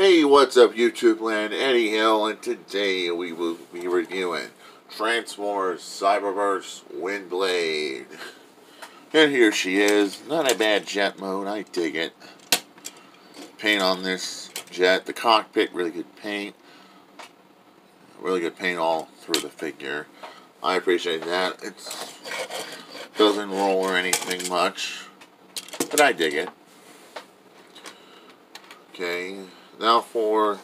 Hey, what's up, YouTube land? Eddie Hill, and today we will be reviewing Transformers Cyberverse Windblade. And here she is. Not a bad jet mode. I dig it. Paint on this jet. The cockpit, really good paint. Really good paint all through the figure. I appreciate that. It doesn't roll or anything much. But I dig it. Okay. Now for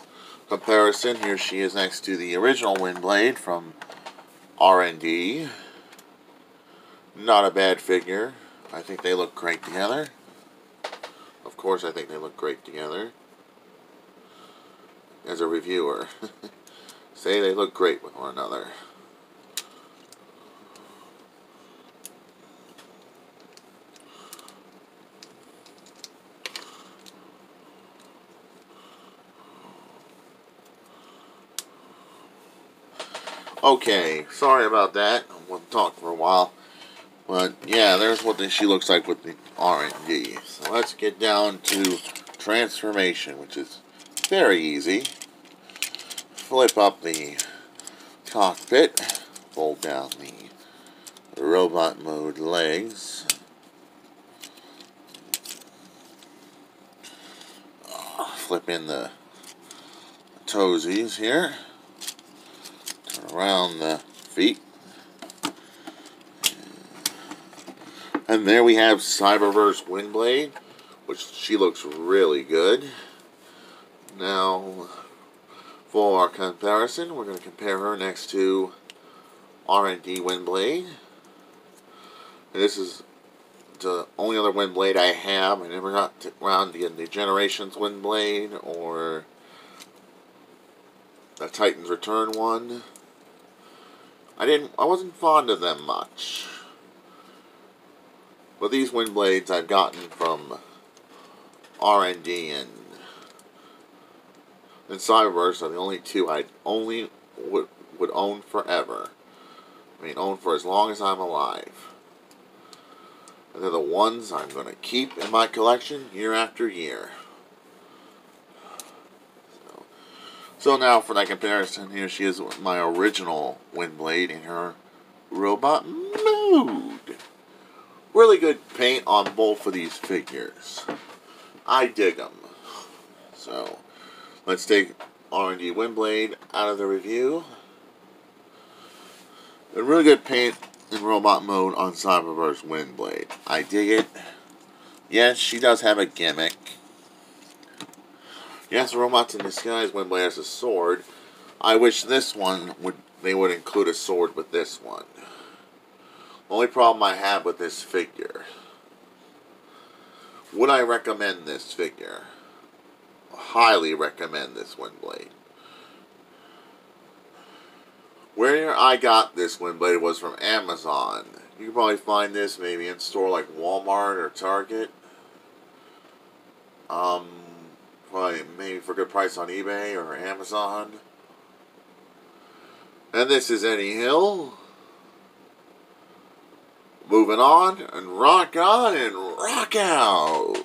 comparison, here she is next to the original Windblade from RID. Not a bad figure. I think they look great together. Of course, I think they look great together. As a reviewer. Say they look great with one another. Okay, sorry about that. We'll talk for a while. But yeah, there's what the, she looks like with the RID. So let's get down to transformation, which is very easy. Flip up the cockpit, fold down the robot mode legs. Flip in the toesies here around the feet. And there we have Cyberverse Windblade, which she looks really good. Now, for our comparison, we're going to compare her next to RID Windblade. And this is the only other Windblade I have. I never got around to getting the Generations Windblade or the Titan's Return one. I didn't I wasn't fond of them much. But these Windblades I've gotten from RID and and Cyberverse are the only two I only would would own forever. I mean, own for as long as I'm alive. And they're the ones I'm going to keep in my collection year after year. So now for that comparison, here she is with my original Windblade in her robot mode. Really good paint on both of these figures. I dig them. So, let's take RID Windblade out of the review. A really good paint in robot mode on Cyberverse Windblade. I dig it. Yes, she does have a gimmick. Yes, Robots in Disguise Windblade has a sword. I wish this one would they would include a sword with this one. Only problem I have with this figure. Would I recommend this figure? Highly recommend this Windblade. Where I got this Windblade was from Amazon. You can probably find this maybe in store like Walmart or Target. Um, probably maybe for a good price on eBay or Amazon. And this is Eddie Hill. Moving on and rock on and rock out.